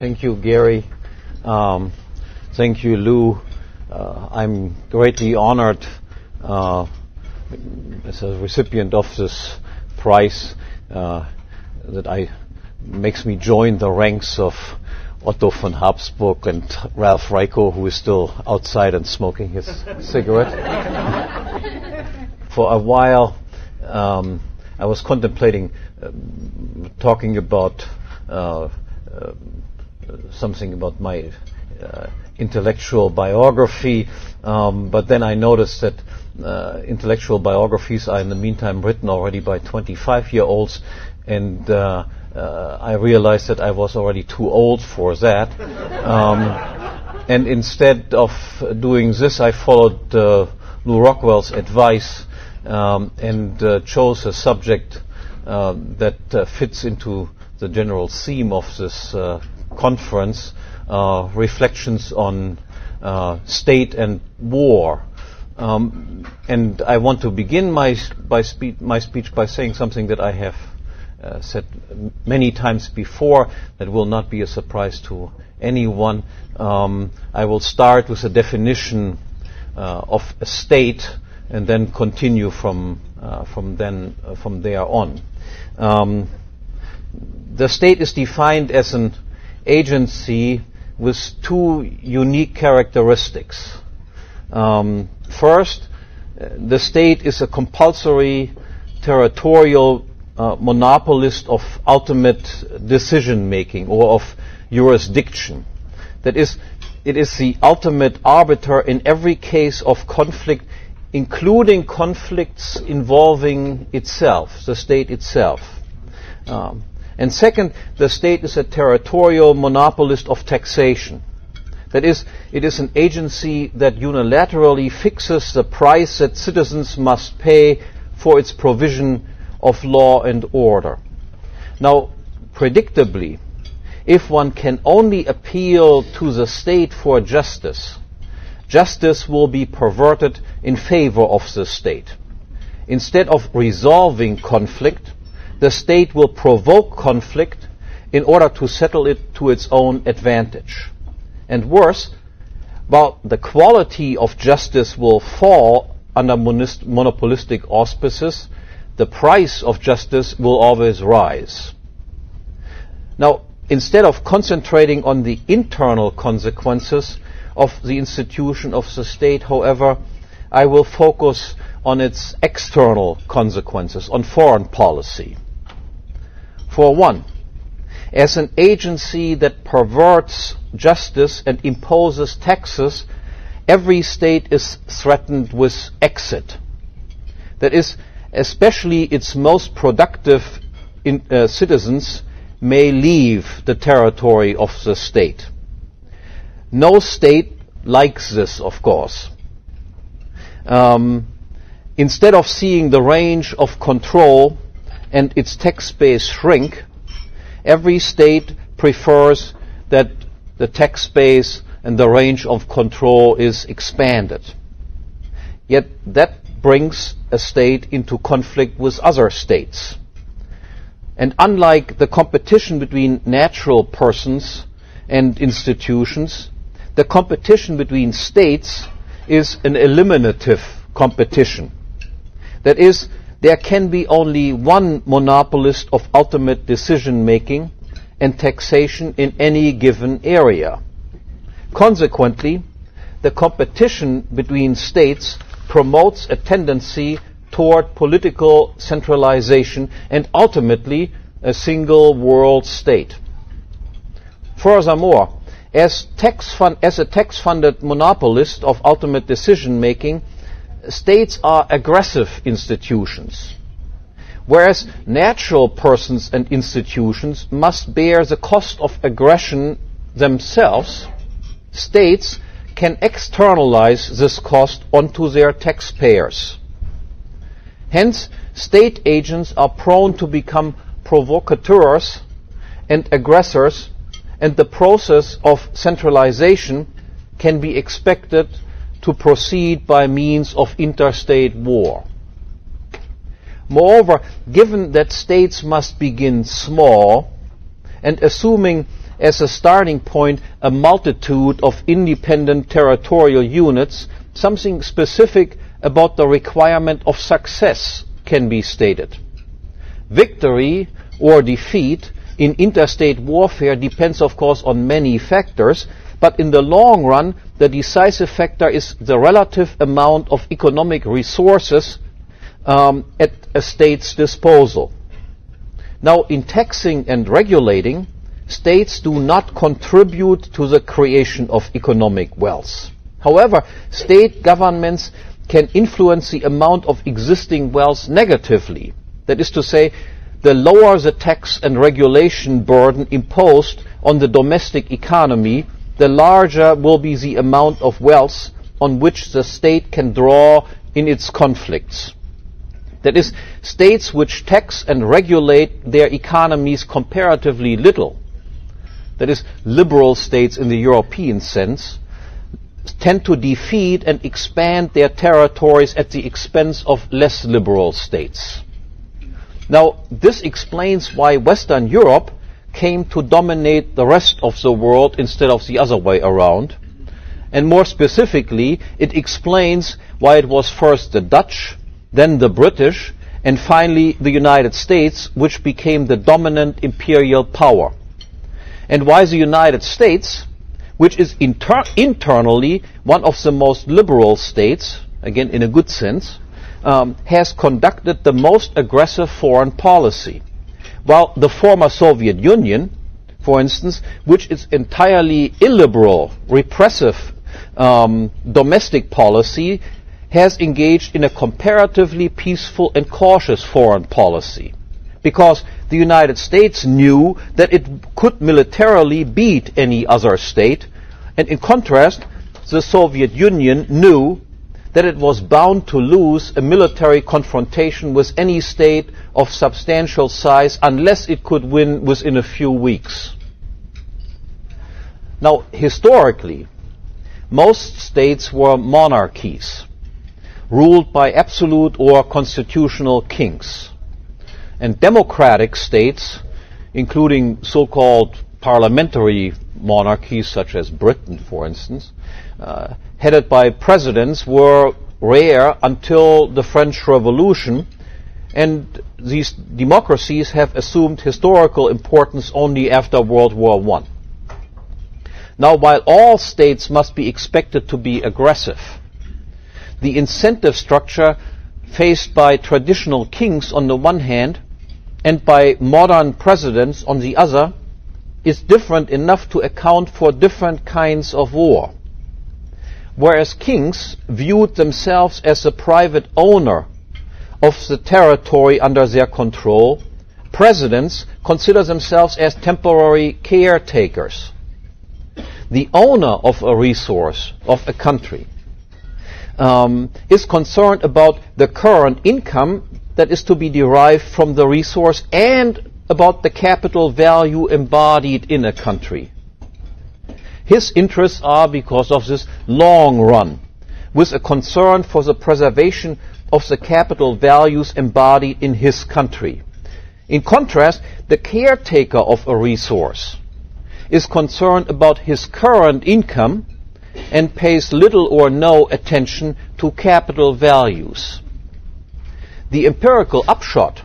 Thank you, Gary. Um, thank you, Lew. Uh, I'm greatly honored uh, as a recipient of this prize uh, that I makes me join the ranks of Otto von Habsburg and Ralph Raico, who is still outside and smoking his cigarette. For a while, um, I was contemplating uh, talking about uh, uh, something about my uh, intellectual biography, um, but then I noticed that uh, intellectual biographies are in the meantime written already by 25 year olds, and uh, uh, I realized that I was already too old for that. Um, and instead of doing this, I followed uh, Lew Rockwell's advice um, and uh, chose a subject that fits into the general theme of this conference, uh, reflections on uh, state and war. Um, and I want to begin my, spe- my speech by saying something that I have uh, said many times before that will not be a surprise to anyone. Um, I will start with a definition uh, of a state and then continue from, uh, from, then, uh, from there on. Um, the state is defined as an agency with two unique characteristics. Um, first, uh, the state is a compulsory territorial uh, monopolist of ultimate decision making or of jurisdiction. That is, it is the ultimate arbiter in every case of conflict, including conflicts involving itself, the state itself. Um, and second, the state is a territorial monopolist of taxation. That is, it is an agency that unilaterally fixes the price that citizens must pay for its provision of law and order. Now, predictably, if one can only appeal to the state for justice, justice will be perverted in favor of the state. Instead of resolving conflict, the state will provoke conflict in order to settle it to its own advantage. And worse, while the quality of justice will fall under monopolistic auspices, the price of justice will always rise. Now, instead of concentrating on the internal consequences of the institution of the state, however, I will focus on its external consequences, on foreign policy. For one, as an agency that perverts justice and imposes taxes, every state is threatened with exit. That is, especially its most productive in, uh, citizens may leave the territory of the state. No state likes this, of course. Um, instead of seeing the range of control and its tax base shrink, every state prefers that the tax base and the range of control is expanded. Yet that brings a state into conflict with other states. And unlike the competition between natural persons and institutions, the competition between states is an eliminative competition. That is, there can be only one monopolist of ultimate decision making and taxation in any given area. Consequently, the competition between states promotes a tendency toward political centralization and ultimately a single world state. Furthermore, as, as a tax-funded monopolist of ultimate decision making, states are aggressive institutions, whereas natural persons and institutions must bear the cost of aggression themselves, states can externalize this cost onto their taxpayers. Hence, state agents are prone to become provocateurs and aggressors, and the process of centralization can be expected to proceed by means of interstate war. Moreover, given that states must begin small, and assuming as a starting point a multitude of independent territorial units, something specific about the requirement of success can be stated. Victory or defeat in interstate warfare depends, of course, on many factors, but in the long run, the decisive factor is the relative amount of economic resources um, at a state's disposal. Now, in taxing and regulating, states do not contribute to the creation of economic wealth. However, state governments can influence the amount of existing wealth negatively. That is to say, the lower the tax and regulation burden imposed on the domestic economy, the larger will be the amount of wealth on which the state can draw in its conflicts. That is, states which tax and regulate their economies comparatively little, that is, liberal states in the European sense, tend to defeat and expand their territories at the expense of less liberal states. Now, this explains why Western Europe came to dominate the rest of the world instead of the other way around. And more specifically, it explains why it was first the Dutch, then the British, and finally the United States, which became the dominant imperial power. And why the United States, which is inter- internally one of the most liberal states, again in a good sense, um, has conducted the most aggressive foreign policy. While the former Soviet Union, for instance, which is entirely illiberal, repressive um, domestic policy, has engaged in a comparatively peaceful and cautious foreign policy. Because the United States knew that it could militarily beat any other state, and in contrast, the Soviet Union knew that it was bound to lose a military confrontation with any state of substantial size unless it could win within a few weeks. Now, historically, most states were monarchies, ruled by absolute or constitutional kings. And democratic states, including so-called parliamentary monarchies such as Britain, for instance, uh, headed by presidents were rare until the French Revolution, and these democracies have assumed historical importance only after World War I. Now, while all states must be expected to be aggressive, the incentive structure faced by traditional kings on the one hand and by modern presidents on the other is different enough to account for different kinds of war. Whereas kings viewed themselves as the private owner of the territory under their control, presidents consider themselves as temporary caretakers. The owner of a resource, of a country, um, is concerned about the current income that is to be derived from the resource and about the capital value embodied in a country. His interests are because of this long run, with a concern for the preservation of the capital values embodied in his country. In contrast, the caretaker of a resource is concerned about his current income and pays little or no attention to capital values. The empirical upshot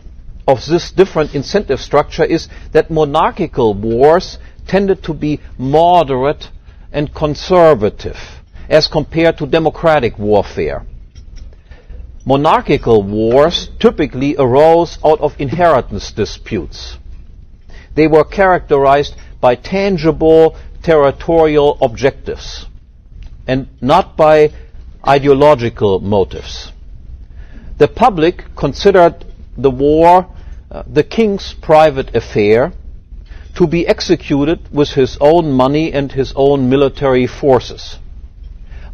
of this different incentive structure is that monarchical wars tended to be moderate and conservative as compared to democratic warfare. Monarchical wars typically arose out of inheritance disputes. They were characterized by tangible territorial objectives and not by ideological motives. The public considered the war uh, the king's private affair to be executed with his own money and his own military forces.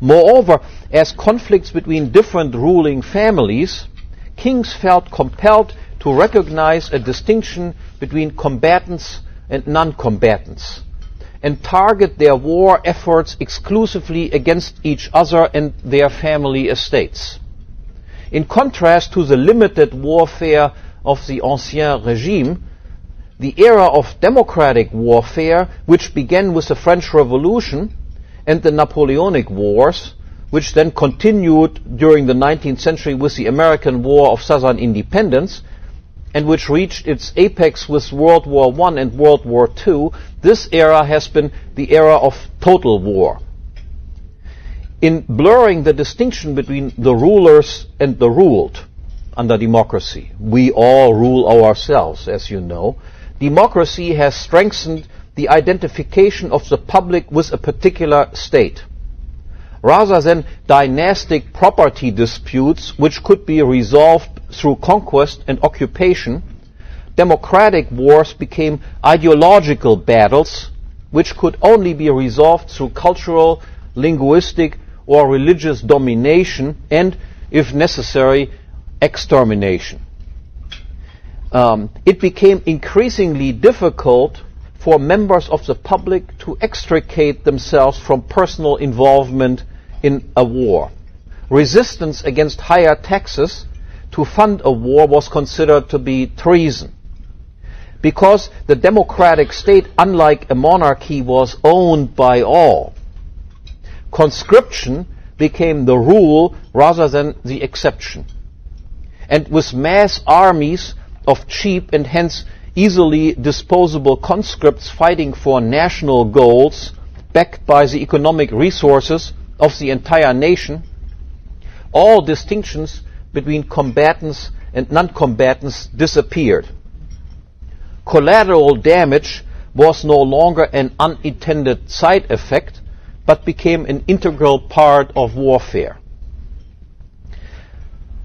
Moreover, as conflicts between different ruling families, kings felt compelled to recognize a distinction between combatants and non-combatants and target their war efforts exclusively against each other and their family estates. In contrast to the limited warfare of the Ancien regime, the era of democratic warfare, which began with the French Revolution and the Napoleonic Wars, which then continued during the 19th century with the American War of Southern Independence, and which reached its apex with World War I and World War II, this era has been the era of total war. In blurring the distinction between the rulers and the ruled under democracy, we all rule ourselves, as you know, democracy has strengthened the identification of the public with a particular state. Rather than dynastic property disputes which could be resolved through conquest and occupation, democratic wars became ideological battles which could only be resolved through cultural, linguistic, or religious domination and, if necessary, extermination. Um, it became increasingly difficult for members of the public to extricate themselves from personal involvement in a war. Resistance against higher taxes to fund a war was considered to be treason. Because the democratic state, unlike a monarchy, was owned by all, conscription became the rule rather than the exception. And with mass armies of cheap and hence easily disposable conscripts fighting for national goals, backed by the economic resources of the entire nation, all distinctions between combatants and non-combatants disappeared. Collateral damage was no longer an unintended side effect, but became an integral part of warfare.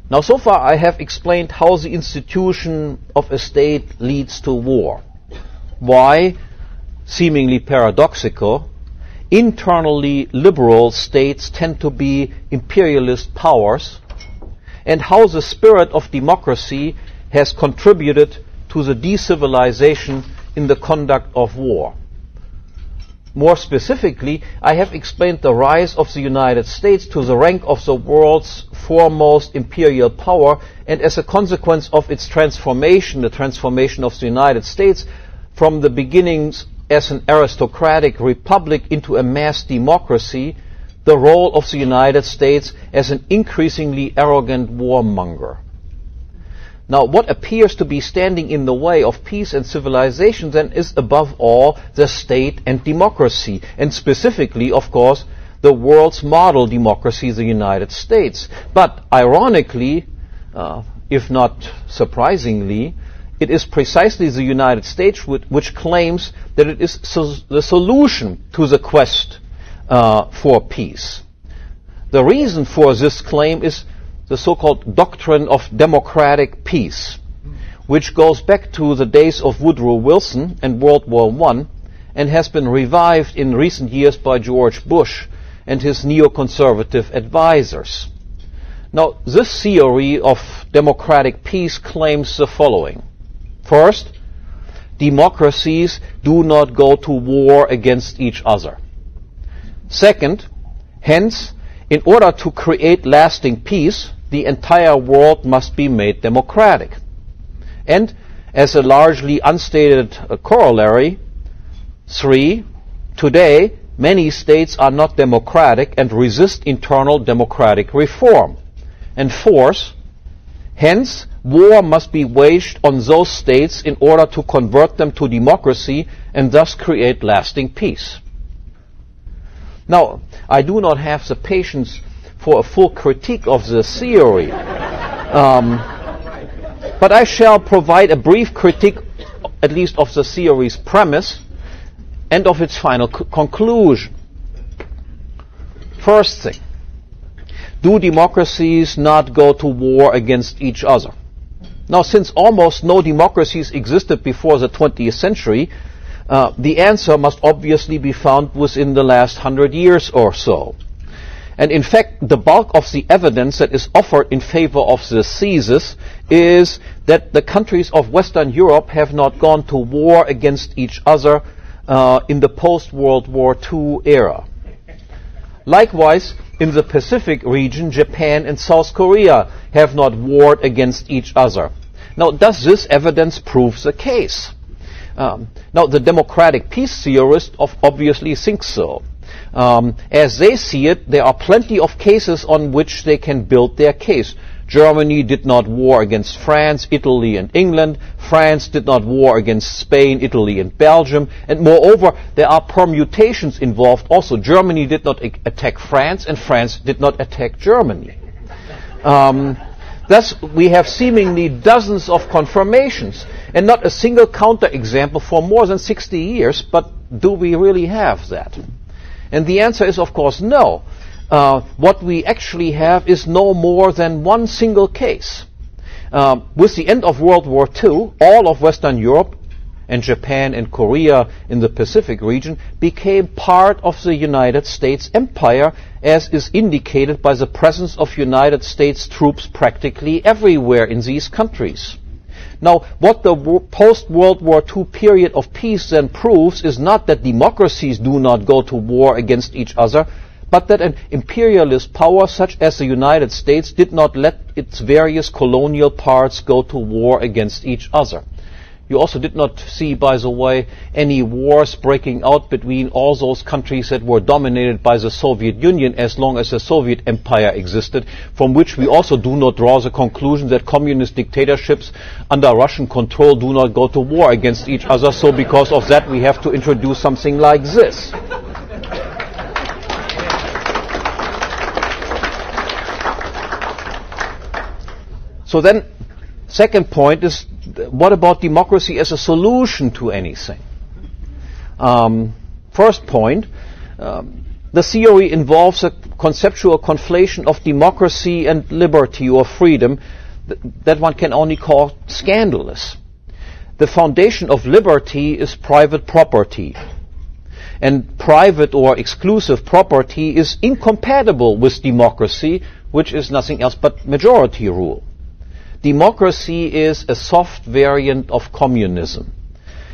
Now, so far I have explained how the institution of a state leads to war. Why, seemingly paradoxical, internally liberal states tend to be imperialist powers, and how the spirit of democracy has contributed to the decivilization in the conduct of war. More specifically, I have explained the rise of the United States to the rank of the world's foremost imperial power, and as a consequence of its transformation, the transformation of the United States from the beginnings as an aristocratic republic into a mass democracy, the role of the United States as an increasingly arrogant warmonger. Now, what appears to be standing in the way of peace and civilization then is above all the state and democracy, and specifically, of course, the world's model democracy, the United States. But ironically, uh, if not surprisingly, it is precisely the United States which, which claims that it is so the solution to the quest uh, for peace. The reason for this claim is the so-called doctrine of democratic peace, which goes back to the days of Woodrow Wilson and World War I and has been revived in recent years by George Bush and his neoconservative advisors. Now, this theory of democratic peace claims the following. First, democracies do not go to war against each other. Second, hence, in order to create lasting peace, the entire world must be made democratic. And as a largely unstated uh, corollary, three, today many states are not democratic and resist internal democratic reform. And fourth, hence, war must be waged on those states in order to convert them to democracy and thus create lasting peace. Now, I do not have the patience for a full critique of the theory. Um, but I shall provide a brief critique, at least of the theory's premise and of its final c- conclusion. First thing, do democracies not go to war against each other? Now, since almost no democracies existed before the 20th century, uh, the answer must obviously be found within the last hundred years or so. And in fact, the bulk of the evidence that is offered in favor of the thesis is that the countries of Western Europe have not gone to war against each other uh, in the post-World War II era. Likewise, in the Pacific region, Japan and South Korea have not warred against each other. Now, does this evidence prove the case? Um, now, the democratic peace theorists obviously think so. Um, as they see it, there are plenty of cases on which they can build their case. Germany did not war against France, Italy, and England. France did not war against Spain, Italy, and Belgium. And moreover, there are permutations involved also. Germany did not attack France, and France did not attack Germany. Um, thus, we have seemingly dozens of confirmations, and not a single counterexample for more than 60 years, but do we really have that? And the answer is, of course, no uh, what we actually have is no more than one single case. Uh, with the end of World War II, all of Western Europe and Japan and Korea in the Pacific region became part of the United States empire, as is indicated by the presence of United States troops practically everywhere in these countries. Now, what the post-World War II period of peace then proves is not that democracies do not go to war against each other, but that an imperialist power such as the United States did not let its various colonial parts go to war against each other. You also did not see, by the way, any wars breaking out between all those countries that were dominated by the Soviet Union as long as the Soviet Empire existed, from which we also do not draw the conclusion that communist dictatorships under Russian control do not go to war against each other. So because of that, we have to introduce something like this. So then, second point is, what about democracy as a solution to anything? Um, first point, um, the theory involves a conceptual conflation of democracy and liberty or freedom th- that one can only call scandalous. The foundation of liberty is private property. And private or exclusive property is incompatible with democracy, which is nothing else but majority rule democracy is a soft variant of communism.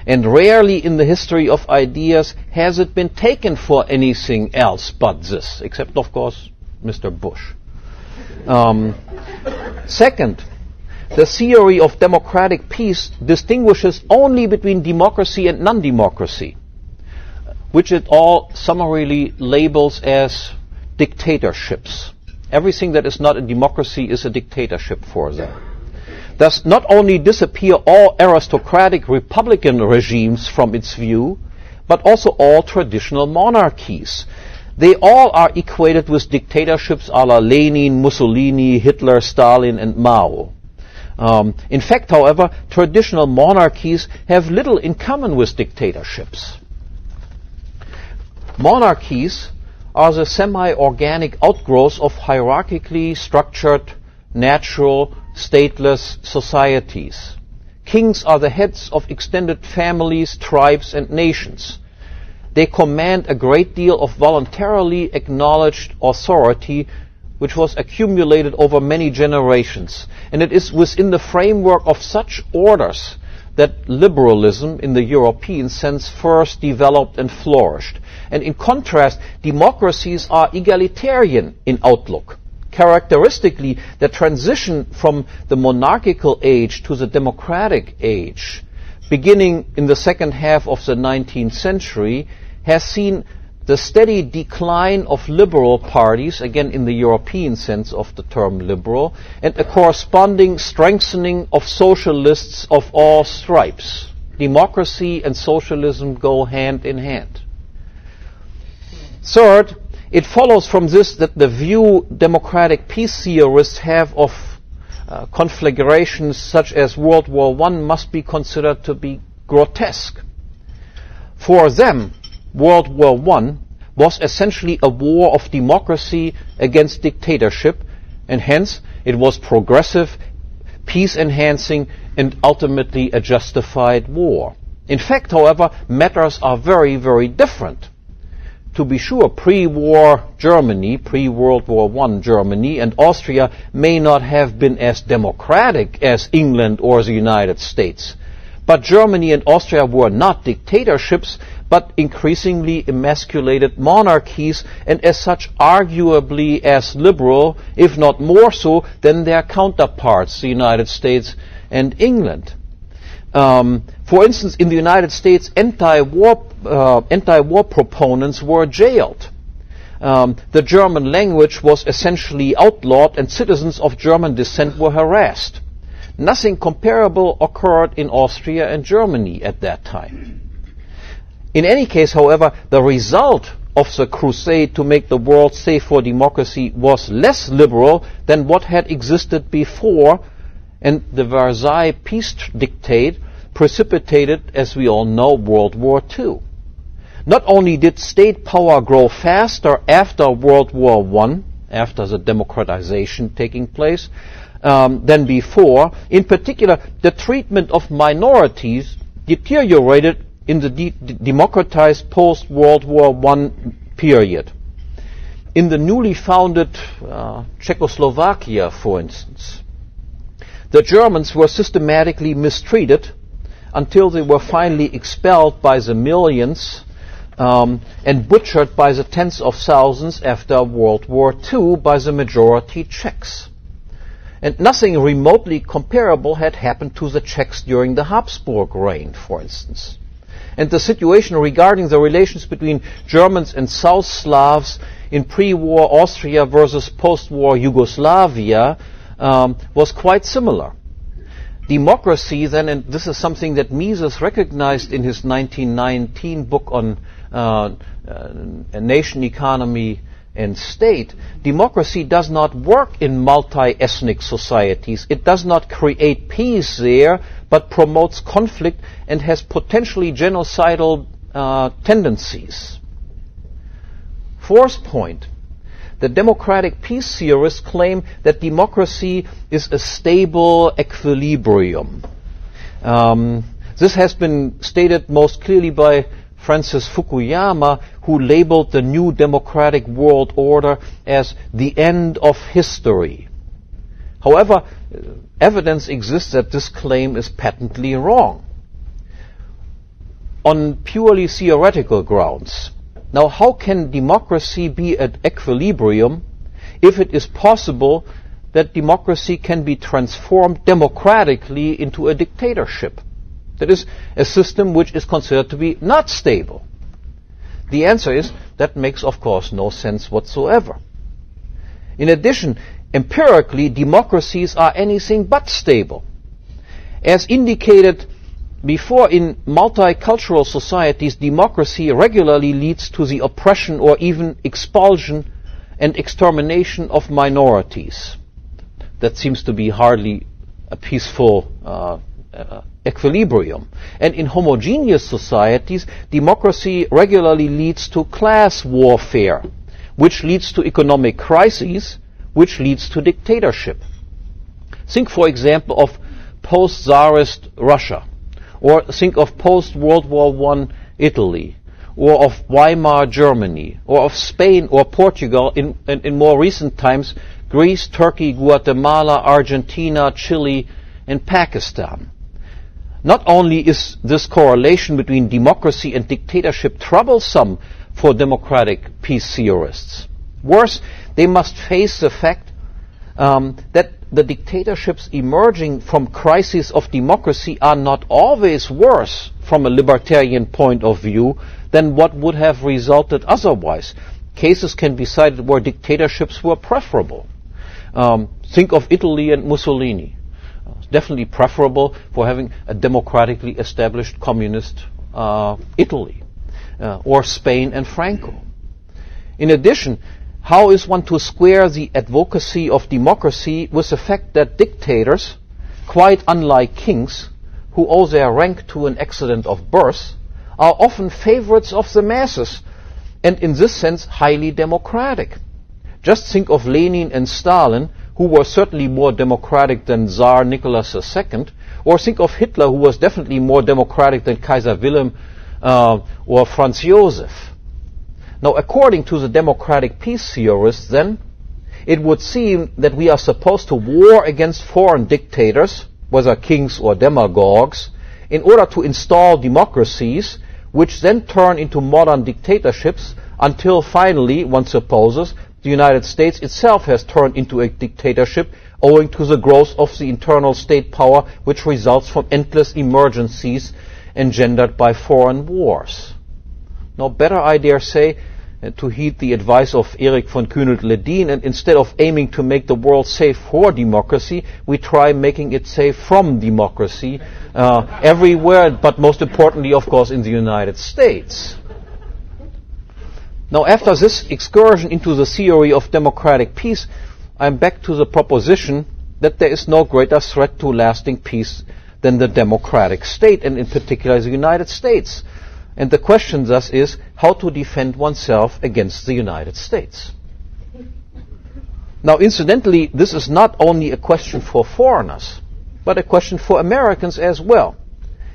And rarely in the history of ideas has it been taken for anything else but this, except, of course, Mr. Bush. Um, second, the theory of democratic peace distinguishes only between democracy and non-democracy, which it all summarily labels as dictatorships. Everything that is not a democracy is a dictatorship for them thus not only disappear all aristocratic republican regimes from its view, but also all traditional monarchies. They all are equated with dictatorships a la Lenin, Mussolini, Hitler, Stalin, and Mao. Um, in fact, however, traditional monarchies have little in common with dictatorships. Monarchies are the semi-organic outgrowths of hierarchically structured, natural, stateless societies. Kings are the heads of extended families, tribes, and nations. They command a great deal of voluntarily acknowledged authority which was accumulated over many generations. And it is within the framework of such orders that liberalism in the European sense first developed and flourished. And in contrast, democracies are egalitarian in outlook characteristically the transition from the monarchical age to the democratic age, beginning in the second half of the 19th century, has seen the steady decline of liberal parties, again in the European sense of the term liberal, and a corresponding strengthening of socialists of all stripes. Democracy and socialism go hand in hand. Third, it follows from this that the view democratic peace theorists have of uh, conflagrations such as World War I must be considered to be grotesque. For them, World War I was essentially a war of democracy against dictatorship, and hence it was progressive, peace enhancing, and ultimately a justified war. In fact, however, matters are very, very different to be sure, pre-war Germany, pre-World War I Germany and Austria may not have been as democratic as England or the United States. But Germany and Austria were not dictatorships, but increasingly emasculated monarchies, and as such arguably as liberal, if not more so, than their counterparts, the United States and England. Um, for instance, in the United States, anti-war, uh, anti-war proponents were jailed. Um, the German language was essentially outlawed and citizens of German descent were harassed. Nothing comparable occurred in Austria and Germany at that time. In any case, however, the result of the crusade to make the world safe for democracy was less liberal than what had existed before, and the Versailles peace dictate precipitated, as we all know, World War II. Not only did state power grow faster after World War I, after the democratization taking place, um, than before, in particular, the treatment of minorities deteriorated in the de- democratized post-World War I period. In the newly founded uh, Czechoslovakia, for instance, the Germans were systematically mistreated until they were finally expelled by the millions um, and butchered by the tens of thousands after World War II by the majority Czechs. And nothing remotely comparable had happened to the Czechs during the Habsburg reign, for instance. And the situation regarding the relations between Germans and South Slavs in pre-war Austria versus post-war Yugoslavia um, was quite similar. Democracy then, and this is something that Mises recognized in his 1919 book on uh, uh, nation economy and state, democracy does not work in multi-ethnic societies. It does not create peace there, but promotes conflict and has potentially genocidal uh, tendencies. Fourth point, the democratic peace theorists claim that democracy is a stable equilibrium. Um, this has been stated most clearly by Francis Fukuyama, who labeled the new democratic world order as the end of history. However, evidence exists that this claim is patently wrong. On purely theoretical grounds, now, how can democracy be at equilibrium if it is possible that democracy can be transformed democratically into a dictatorship? That is, a system which is considered to be not stable. The answer is that makes, of course, no sense whatsoever. In addition, empirically, democracies are anything but stable. As indicated before in multicultural societies, democracy regularly leads to the oppression or even expulsion and extermination of minorities. That seems to be hardly a peaceful uh, uh, equilibrium. And in homogeneous societies, democracy regularly leads to class warfare, which leads to economic crises, which leads to dictatorship. Think, for example, of post-Tsarist Russia or think of post-World War I Italy, or of Weimar Germany, or of Spain or Portugal in, in, in more recent times, Greece, Turkey, Guatemala, Argentina, Chile, and Pakistan. Not only is this correlation between democracy and dictatorship troublesome for democratic peace theorists, worse, they must face the fact um, that the dictatorships emerging from crises of democracy are not always worse from a libertarian point of view than what would have resulted otherwise. Cases can be cited where dictatorships were preferable. Um, think of Italy and Mussolini. Uh, definitely preferable for having a democratically established communist uh, Italy, uh, or Spain and Franco. In addition, how is one to square the advocacy of democracy with the fact that dictators, quite unlike kings, who owe their rank to an accident of birth, are often favorites of the masses, and in this sense highly democratic. Just think of Lenin and Stalin, who were certainly more democratic than Tsar Nicholas II, or think of Hitler, who was definitely more democratic than Kaiser Wilhelm uh, or Franz Joseph. Now, according to the democratic peace theorists, then, it would seem that we are supposed to war against foreign dictators, whether kings or demagogues, in order to install democracies, which then turn into modern dictatorships until finally, one supposes, the United States itself has turned into a dictatorship owing to the growth of the internal state power which results from endless emergencies engendered by foreign wars. No better, I dare say, to heed the advice of Erich von Kühnelt-Leddihn, and instead of aiming to make the world safe for democracy, we try making it safe from democracy uh, everywhere, but most importantly, of course, in the United States. Now, after this excursion into the theory of democratic peace, I'm back to the proposition that there is no greater threat to lasting peace than the democratic state, and in particular the United States. And the question thus is how to defend oneself against the United States. Now, incidentally, this is not only a question for foreigners, but a question for Americans as well.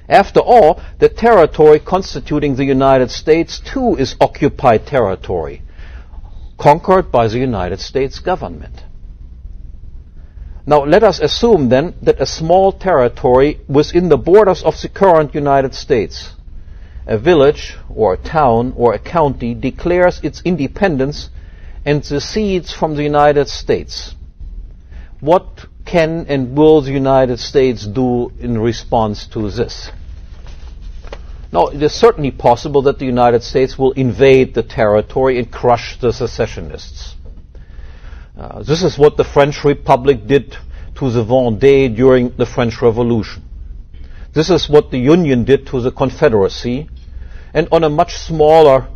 After all, the territory constituting the United States too is occupied territory, conquered by the United States government. Now let us assume then that a small territory within the borders of the current United States, a village or a town or a county declares its independence and secedes from the United States. What can and will the United States do in response to this? Now, it is certainly possible that the United States will invade the territory and crush the secessionists. Uh, this is what the French Republic did to the Vendée during the French Revolution. This is what the Union did to the Confederacy. And on a much smaller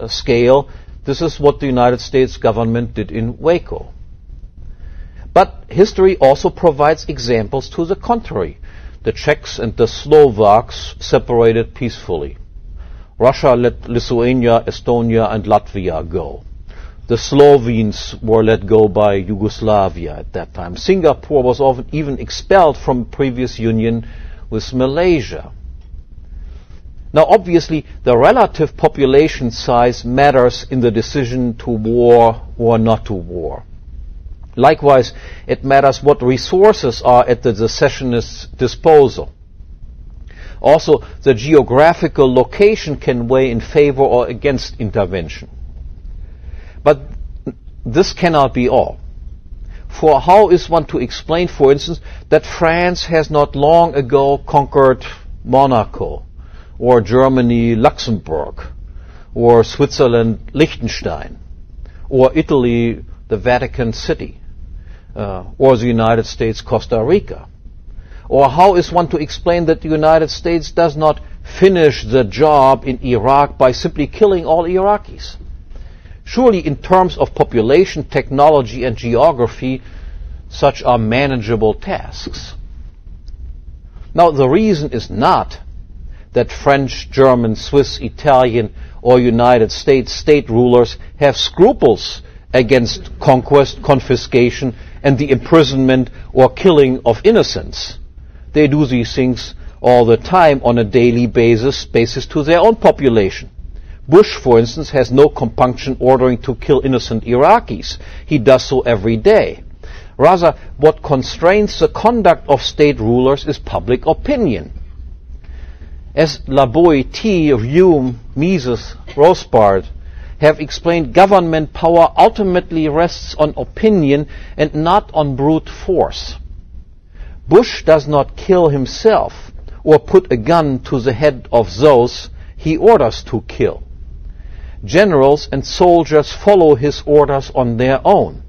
uh, scale, this is what the United States government did in Waco. But history also provides examples to the contrary. The Czechs and the Slovaks separated peacefully. Russia let Lithuania, Estonia, and Latvia go. The Slovenes were let go by Yugoslavia at that time. Singapore was often even expelled from previous union with Malaysia. Now, obviously, the relative population size matters in the decision to war or not to war. Likewise, it matters what resources are at the secessionists' disposal. Also, the geographical location can weigh in favor or against intervention. But this cannot be all. For how is one to explain, for instance, that France has not long ago conquered Monaco, or Germany Luxembourg, or Switzerland Liechtenstein, or Italy the Vatican City, uh, or the United States Costa Rica? Or how is one to explain that the United States does not finish the job in Iraq by simply killing all Iraqis? Surely, in terms of population, technology, and geography, such are manageable tasks. Now, the reason is not that French, German, Swiss, Italian, or United States state rulers have scruples against conquest, confiscation, and the imprisonment or killing of innocents. They do these things all the time on a daily basis, basis to their own population. Bush, for instance, has no compunction ordering to kill innocent Iraqis. He does so every day. Rather, what constrains the conduct of state rulers is public opinion. As La Boétie, Hume, Mises, Rothbard have explained, government power ultimately rests on opinion and not on brute force. Bush does not kill himself or put a gun to the head of those he orders to kill generals and soldiers follow his orders on their own.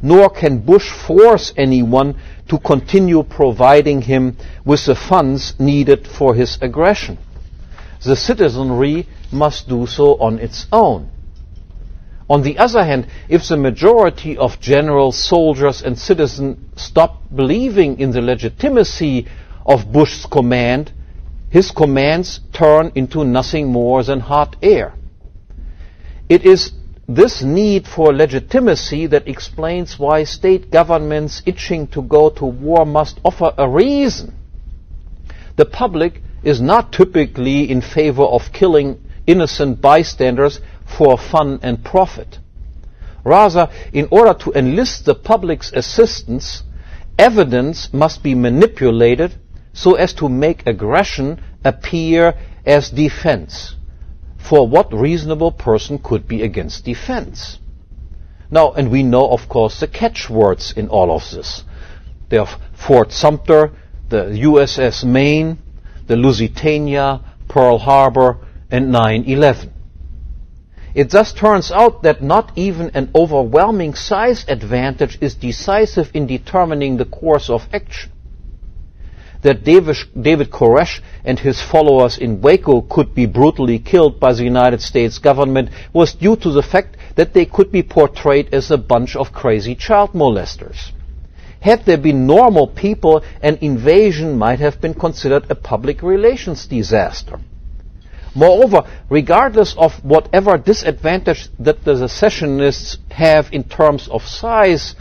Nor can Bush force anyone to continue providing him with the funds needed for his aggression. The citizenry must do so on its own. On the other hand, if the majority of generals, soldiers, and citizens stop believing in the legitimacy of Bush's command, his commands turn into nothing more than hot air. It is this need for legitimacy that explains why state governments itching to go to war must offer a reason. The public is not typically in favor of killing innocent bystanders for fun and profit. Rather, in order to enlist the public's assistance, evidence must be manipulated so as to make aggression appear as defense for what reasonable person could be against defense? Now, and we know, of course, the catchwords in all of this. They are Fort Sumter, the USS Maine, the Lusitania, Pearl Harbor, and 9-11. It thus turns out that not even an overwhelming size advantage is decisive in determining the course of action. That David, Koresh and his followers in Waco could be brutally killed by the United States government was due to the fact that they could be portrayed as a bunch of crazy child molesters. Had there been normal people, an invasion might have been considered a public relations disaster. Moreover, regardless of whatever disadvantage that the secessionists have in terms of size,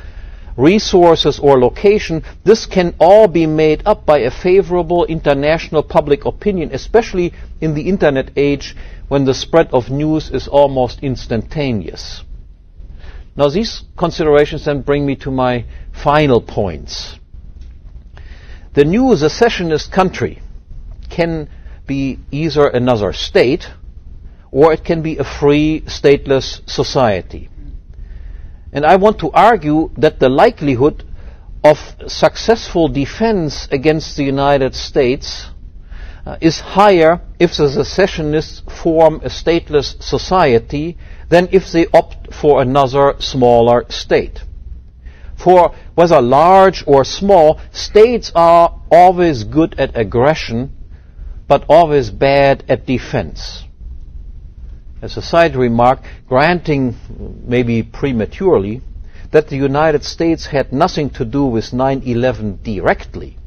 resources, or location, this can all be made up by a favorable international public opinion, especially in the internet age when the spread of news is almost instantaneous. Now, these considerations then bring me to my final points. The new secessionist country can be either another state or it can be a free, stateless society. And I want to argue that the likelihood of successful defense against the United States uh, is higher if the secessionists form a stateless society than if they opt for another smaller state. For whether large or small, states are always good at aggression but always bad at defense. As a side remark, granting, maybe prematurely, that the United States had nothing to do with 9-11 directly,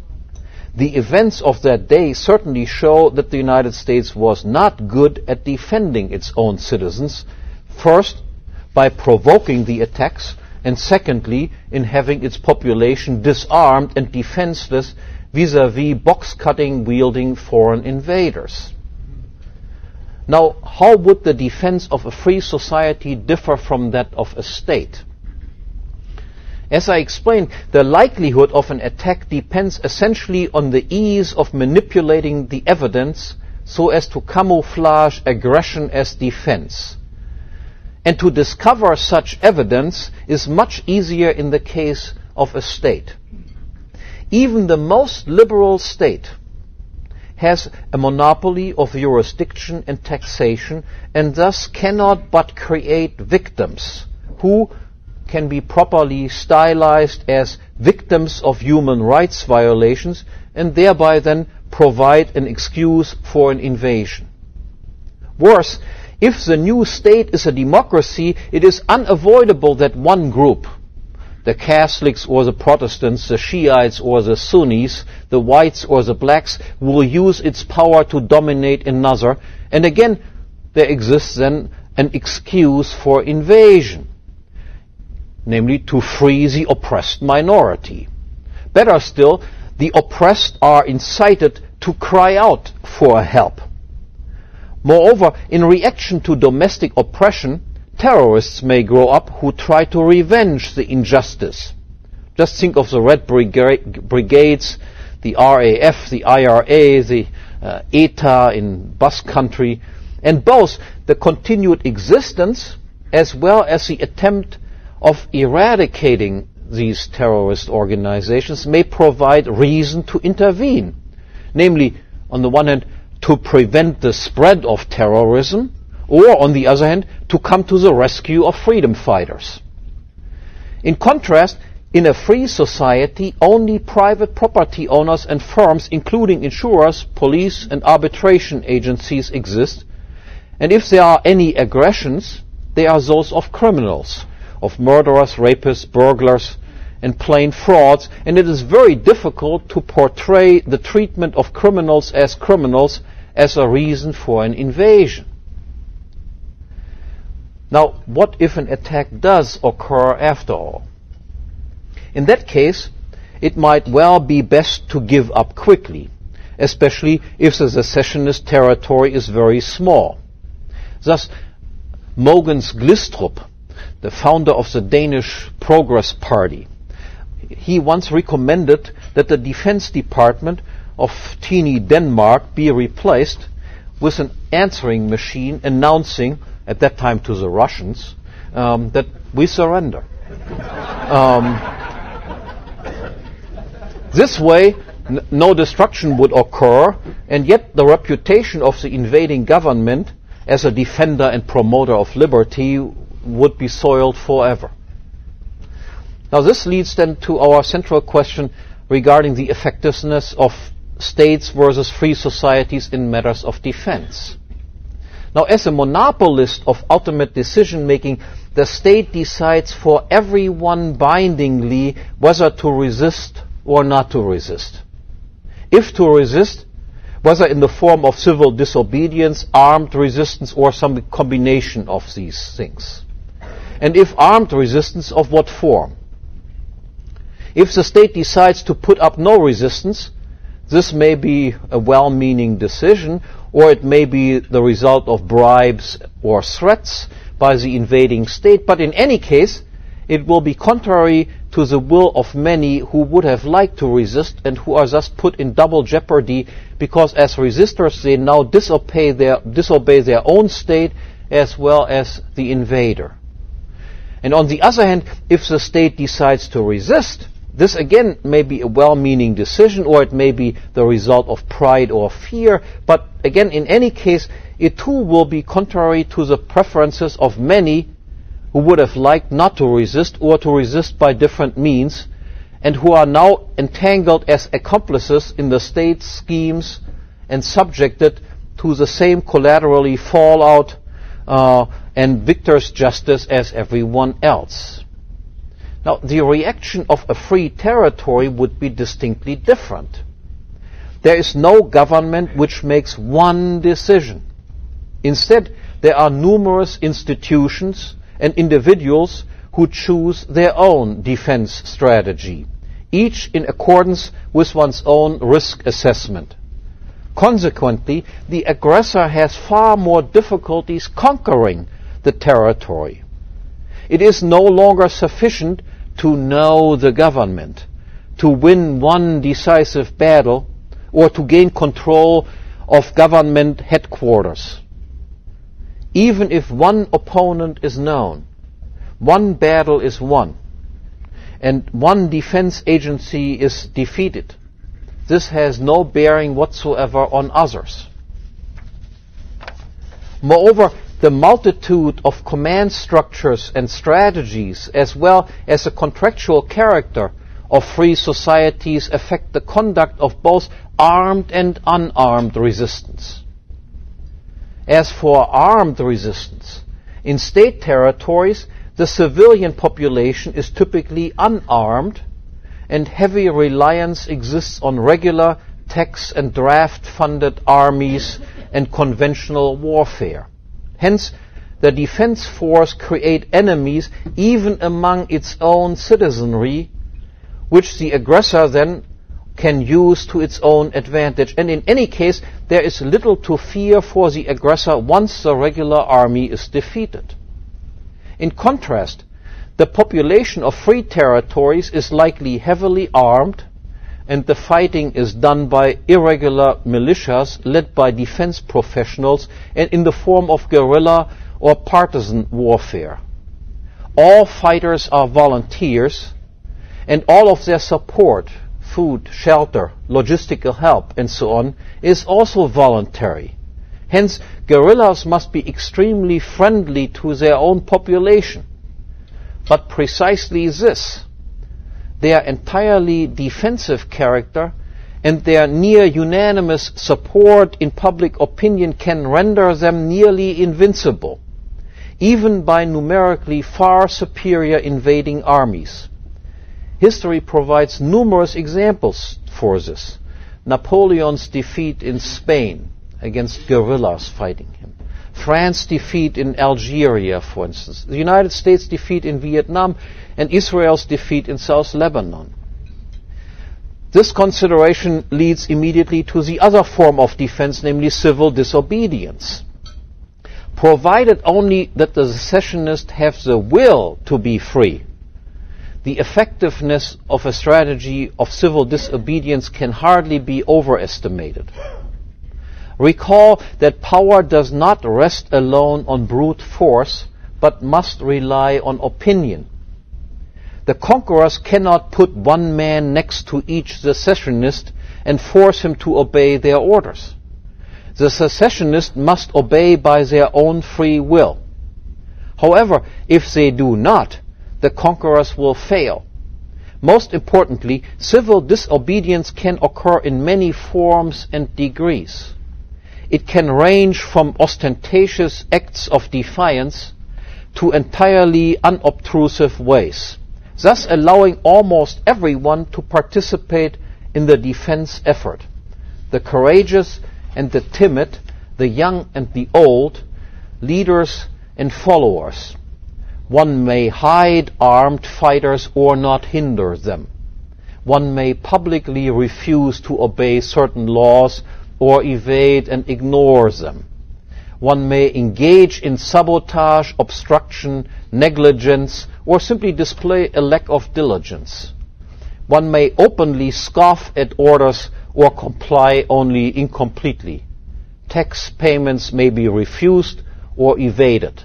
the events of that day certainly show that the United States was not good at defending its own citizens, first by provoking the attacks, and secondly in having its population disarmed and defenseless vis-à-vis box-cutting wielding foreign invaders. Now, how would the defense of a free society differ from that of a state? As I explained, the likelihood of an attack depends essentially on the ease of manipulating the evidence so as to camouflage aggression as defense. And to discover such evidence is much easier in the case of a state. Even the most liberal state has a monopoly of jurisdiction and taxation and thus cannot but create victims who can be properly stylized as victims of human rights violations and thereby then provide an excuse for an invasion. Worse, if the new state is a democracy, it is unavoidable that one group, the Catholics or the Protestants, the Shiites or the Sunnis, the whites or the blacks, will use its power to dominate another. And again, there exists then an excuse for invasion, namely to free the oppressed minority. Better still, the oppressed are incited to cry out for help. Moreover, in reaction to domestic oppression, terrorists may grow up who try to revenge the injustice. Just think of the Red Brigades, the RAF, the IRA, the uh, ETA in Basque Country, and both the continued existence as well as the attempt of eradicating these terrorist organizations may provide reason to intervene. Namely, on the one hand, to prevent the spread of terrorism, or on the other hand, to come to the rescue of freedom fighters. In contrast, in a free society, only private property owners and firms, including insurers, police, and arbitration agencies exist, and if there are any aggressions, they are those of criminals, of murderers, rapists, burglars, and plain frauds, and it is very difficult to portray the treatment of criminals as criminals as a reason for an invasion. Now, what if an attack does occur after all? In that case, it might well be best to give up quickly, especially if the secessionist territory is very small. Thus, Mogens Glistrup, the founder of the Danish Progress Party, he once recommended that the Defense Department of teeny Denmark be replaced with an answering machine announcing at that time to the Russians, um, that we surrender. Um, this way, n- no destruction would occur, and yet the reputation of the invading government as a defender and promoter of liberty would be soiled forever. Now, this leads then to our central question regarding the effectiveness of states versus free societies in matters of defense. Now, as a monopolist of ultimate decision making, the state decides for everyone bindingly whether to resist or not to resist. If to resist, whether in the form of civil disobedience, armed resistance, or some combination of these things. And if armed resistance, of what form? If the state decides to put up no resistance, this may be a well-meaning decision, or it may be the result of bribes or threats by the invading state, but in any case, it will be contrary to the will of many who would have liked to resist and who are thus put in double jeopardy because as resistors they now disobey their, disobey their own state as well as the invader. And on the other hand, if the state decides to resist, this again may be a well-meaning decision or it may be the result of pride or fear, but again in any case it too will be contrary to the preferences of many who would have liked not to resist or to resist by different means and who are now entangled as accomplices in the state's schemes and subjected to the same collaterally fallout uh, and victor's justice as everyone else. Now, the reaction of a free territory would be distinctly different. There is no government which makes one decision. Instead, there are numerous institutions and individuals who choose their own defense strategy, each in accordance with one's own risk assessment. Consequently, the aggressor has far more difficulties conquering the territory. It is no longer sufficient to know the government, to win one decisive battle, or to gain control of government headquarters. Even if one opponent is known, one battle is won, and one defense agency is defeated, this has no bearing whatsoever on others. Moreover, the multitude of command structures and strategies, as well as the contractual character of free societies, affect the conduct of both armed and unarmed resistance. As for armed resistance, in state territories, the civilian population is typically unarmed and heavy reliance exists on regular tax and draft funded armies and conventional warfare. Hence, the defense force create enemies even among its own citizenry, which the aggressor then can use to its own advantage. And in any case, there is little to fear for the aggressor once the regular army is defeated. In contrast, the population of free territories is likely heavily armed and the fighting is done by irregular militias led by defense professionals and in the form of guerrilla or partisan warfare. All fighters are volunteers and all of their support, food, shelter, logistical help and so on is also voluntary. Hence, guerrillas must be extremely friendly to their own population but precisely this, their entirely defensive character and their near unanimous support in public opinion can render them nearly invincible, even by numerically far superior invading armies. History provides numerous examples for this. Napoleon's defeat in Spain against guerrillas fighting him. France's defeat in Algeria, for instance, the United States' defeat in Vietnam, and Israel's defeat in South Lebanon. This consideration leads immediately to the other form of defense, namely civil disobedience. Provided only that the secessionists have the will to be free, the effectiveness of a strategy of civil disobedience can hardly be overestimated. Recall that power does not rest alone on brute force, but must rely on opinion. The conquerors cannot put one man next to each secessionist and force him to obey their orders. The secessionists must obey by their own free will. However, if they do not, the conquerors will fail. Most importantly, civil disobedience can occur in many forms and degrees. It can range from ostentatious acts of defiance to entirely unobtrusive ways, thus allowing almost everyone to participate in the defense effort. The courageous and the timid, the young and the old, leaders and followers. One may hide armed fighters or not hinder them. One may publicly refuse to obey certain laws or evade and ignore them. One may engage in sabotage, obstruction, negligence, or simply display a lack of diligence. One may openly scoff at orders or comply only incompletely. Tax payments may be refused or evaded.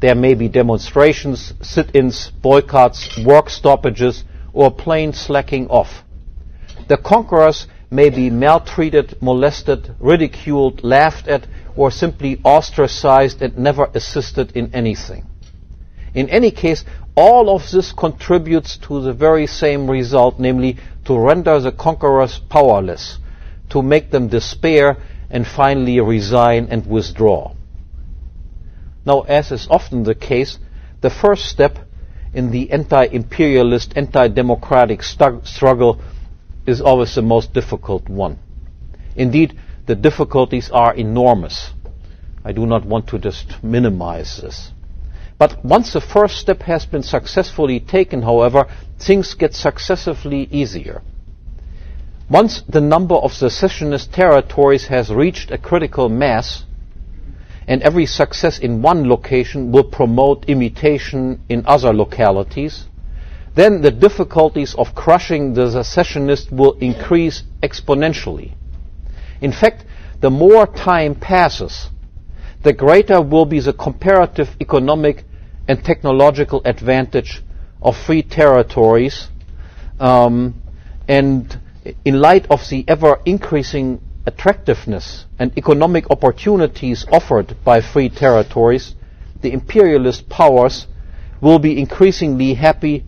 There may be demonstrations, sit-ins, boycotts, work stoppages, or plain slacking off. The conquerors may be maltreated, molested, ridiculed, laughed at, or simply ostracized and never assisted in anything. In any case, all of this contributes to the very same result, namely to render the conquerors powerless, to make them despair and finally resign and withdraw. Now, as is often the case, the first step in the anti-imperialist, anti-democratic struggle is always the most difficult one. Indeed, the difficulties are enormous. I do not want to just minimize this. But once the first step has been successfully taken, however, things get successively easier. Once the number of secessionist territories has reached a critical mass, and every success in one location will promote imitation in other localities, then the difficulties of crushing the secessionists will increase exponentially. In fact, the more time passes, the greater will be the comparative economic and technological advantage of free territories. Um, and in light of the ever increasing attractiveness and economic opportunities offered by free territories, the imperialist powers will be increasingly happy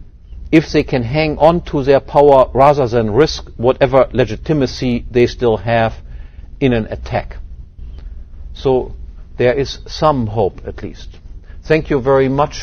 if they can hang on to their power rather than risk whatever legitimacy they still have in an attack. So there is some hope at least. Thank you very much.